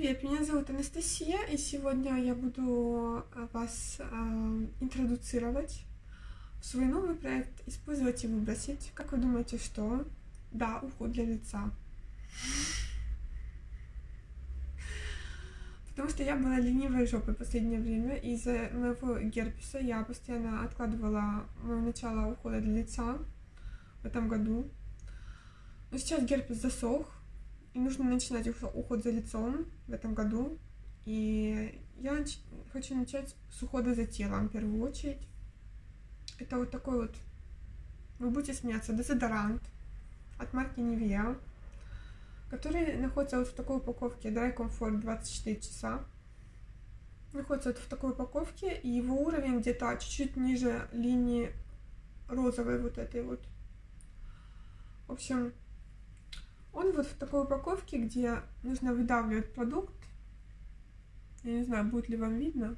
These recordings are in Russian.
Привет, меня зовут Анастасия, и сегодня я буду э, вас э, интродуцировать в свой новый проект «Использовать и выбросить». Как вы думаете, что? Да, уход для лица. Потому что я была ленивой жопой в последнее время. Из-за моего герпеса я постоянно откладывала начало ухода для лица в этом году. Но сейчас герпес засох, нужно начинать уход за лицом в этом году. И я хочу начать с ухода за телом в первую очередь. Это вот такой вот, вы будете смеяться, дезодорант от марки Nivea, который находится вот в такой упаковке Dry Comfort 24 часа. Находится вот в такой упаковке, и его уровень где-то чуть-чуть ниже линии розовой вот этой вот. В общем, он вот в такой упаковке, где нужно выдавливать продукт. Я не знаю, будет ли вам видно.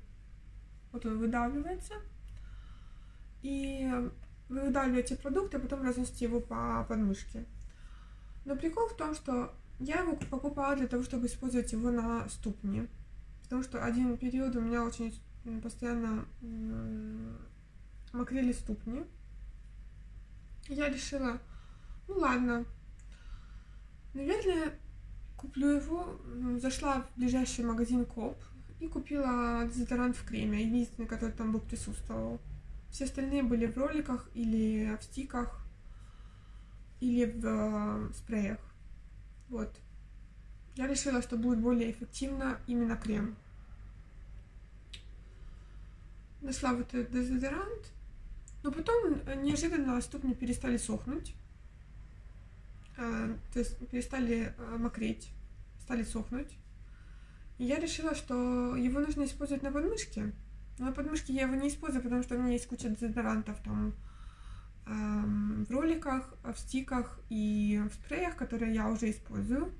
Вот он выдавливается. И вы выдавливаете продукт, а потом разносите его по подмышке. Но прикол в том, что я его покупала для того, чтобы использовать его на ступни. Потому что один период у меня очень постоянно мокрели ступни. Я решила, ну ладно, Наверное, куплю его. Зашла в ближайший магазин Коп и купила дезодорант в креме, единственный, который там был присутствовал. Все остальные были в роликах или в стиках, или в э, спреях. Вот. Я решила, что будет более эффективно именно крем. Нашла вот этот дезодорант, но потом неожиданно ступни перестали сохнуть. А, то есть перестали а, мокреть, стали сохнуть. И я решила, что его нужно использовать на подмышке. Но на подмышке я его не использую, потому что у меня есть куча дезодорантов там в роликах, в стиках и в спреях, которые я уже использую.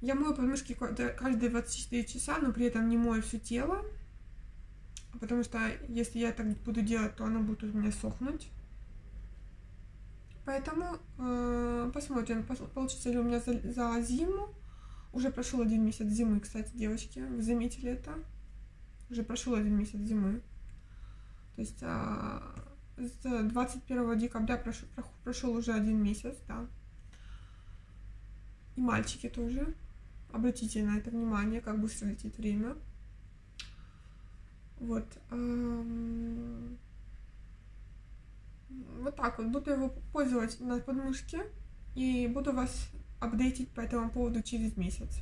Я мою подмышки каждые 24 часа, но при этом не мою все тело, потому что если я так буду делать, то оно будет у меня сохнуть. Поэтому э, посмотрим, получится ли у меня за, за зиму. Уже прошел один месяц зимы, кстати, девочки. Вы заметили это? Уже прошел один месяц зимы. То есть э, с 21 декабря прошел, прошел уже один месяц, да. И мальчики тоже. Обратите на это внимание, как быстро летит время. Вот. Эм вот так вот. Буду его пользовать на подмышке и буду вас апдейтить по этому поводу через месяц.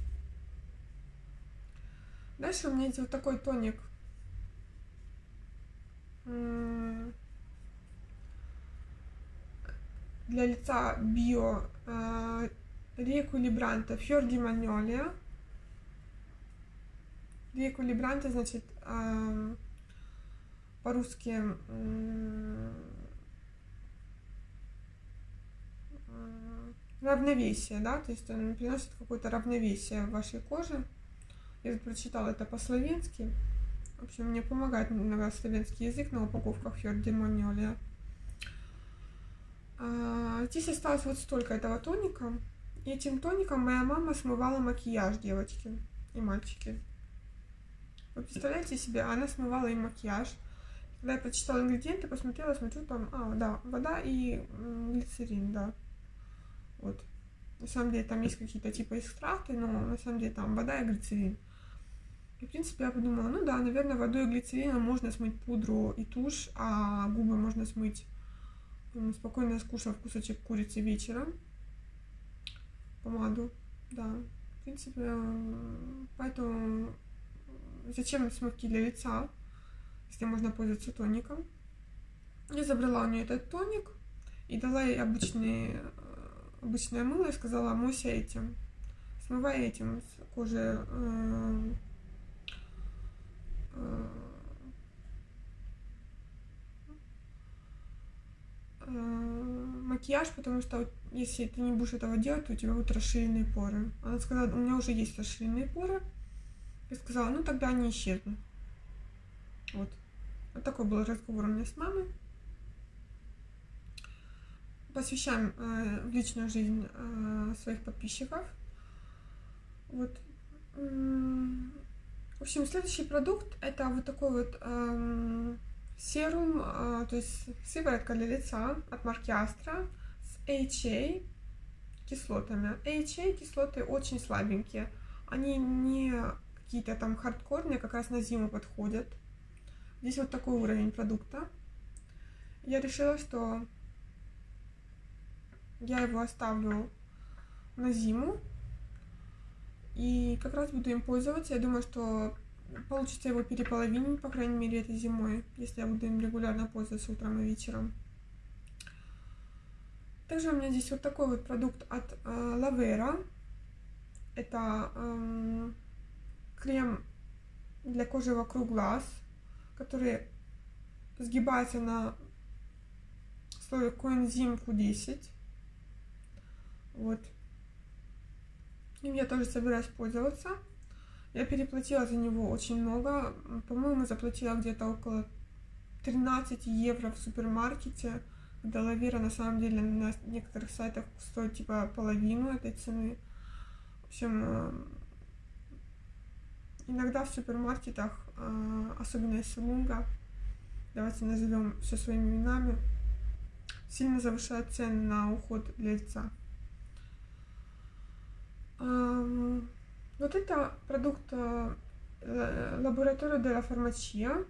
Дальше у меня есть вот такой тоник. Для лица био э, рекулибранта Фьорди Магнолия. Рекулибранта, значит, э, по-русски равновесие, да, то есть он приносит какое-то равновесие в вашей коже. Я прочитала это по-словенски. В общем, мне помогает иногда словенский язык на упаковках Фьордемониолия. А, здесь осталось вот столько этого тоника. И этим тоником моя мама смывала макияж девочки и мальчики. Вы представляете себе, она смывала им макияж. Когда я прочитала ингредиенты, посмотрела, смотрю, там, а, да, вода и глицерин, да. Вот. На самом деле там есть какие-то типа экстракты, но на самом деле там вода и глицерин. И, в принципе, я подумала, ну да, наверное, водой и глицерином можно смыть пудру и тушь, а губы можно смыть, спокойно скушав кусочек курицы вечером, помаду, да. В принципе, поэтому зачем смывки для лица, если можно пользоваться тоником. Я забрала у нее этот тоник и дала ей обычный обычное мыло и сказала, мойся этим. Смывай этим с кожи э, э, макияж, потому что если ты не будешь этого делать, то у тебя будут расширенные поры. Она сказала, у меня уже есть расширенные поры. Я сказала, ну тогда они исчезнут. Вот. Вот такой был разговор у меня с мамой посвящаем э, личную жизнь э, своих подписчиков. Вот. В общем, следующий продукт это вот такой вот эм, серум, э, то есть сыворотка для лица от марки Astra с HA кислотами. HA кислоты очень слабенькие. Они не какие-то там хардкорные, как раз на зиму подходят. Здесь вот такой уровень продукта. Я решила, что я его оставлю на зиму. И как раз буду им пользоваться. Я думаю, что получится его переполовинить, по крайней мере, этой зимой, если я буду им регулярно пользоваться утром и вечером. Также у меня здесь вот такой вот продукт от э, Lavera. Это э, крем для кожи вокруг глаз, который сгибается на слой коэнзим Q10. Вот. Им я тоже собираюсь пользоваться. Я переплатила за него очень много. По-моему, заплатила где-то около 13 евро в супермаркете. Когда лавира на самом деле на некоторых сайтах стоит типа половину этой цены. В общем, э, иногда в супермаркетах, э, особенно из Сумунга, давайте назовем все своими именами, сильно завышают цены на уход для лица. Вот это продукт э, лаборатории de la Farmacia.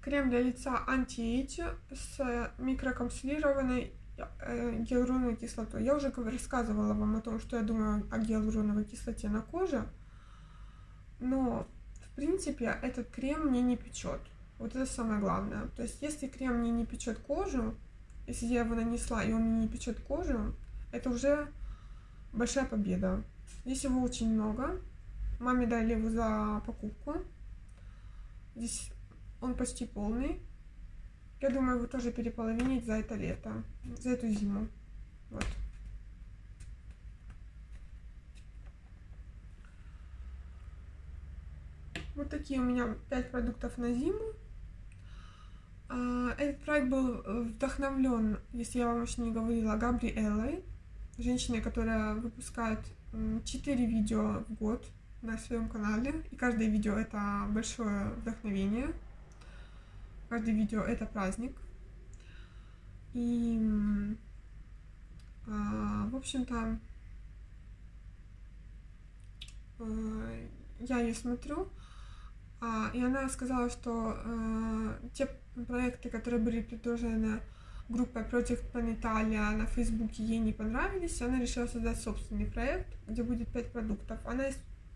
Крем для лица anti-age с микрокапсулированной э, гиалуроновой кислотой. Я уже рассказывала вам о том, что я думаю о гиалуроновой кислоте на коже. Но, в принципе, этот крем мне не печет. Вот это самое главное. То есть, если крем мне не печет кожу, если я его нанесла, и он мне не печет кожу, это уже большая победа. Здесь его очень много. Маме дали его за покупку. Здесь он почти полный. Я думаю, его тоже переполовинить за это лето, за эту зиму. Вот. Вот такие у меня 5 продуктов на зиму. А, этот проект был вдохновлен, если я вам еще не говорила, Габриэлой женщиной, которая выпускает 4 видео в год на своем канале. И каждое видео это большое вдохновение. Каждое видео это праздник. И, в общем-то, э, я ее смотрю, а, и она сказала, что э, те проекты, которые были предложены группа Project Planetalia на Фейсбуке ей не понравились, она решила создать собственный проект, где будет 5 продуктов. Она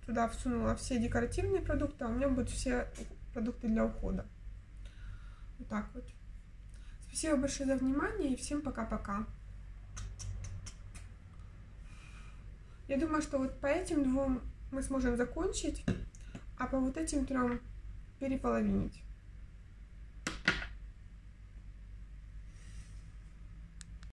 туда всунула все декоративные продукты, а у меня будут все продукты для ухода. Вот так вот. Спасибо большое за внимание и всем пока-пока. Я думаю, что вот по этим двум мы сможем закончить, а по вот этим трем переполовинить.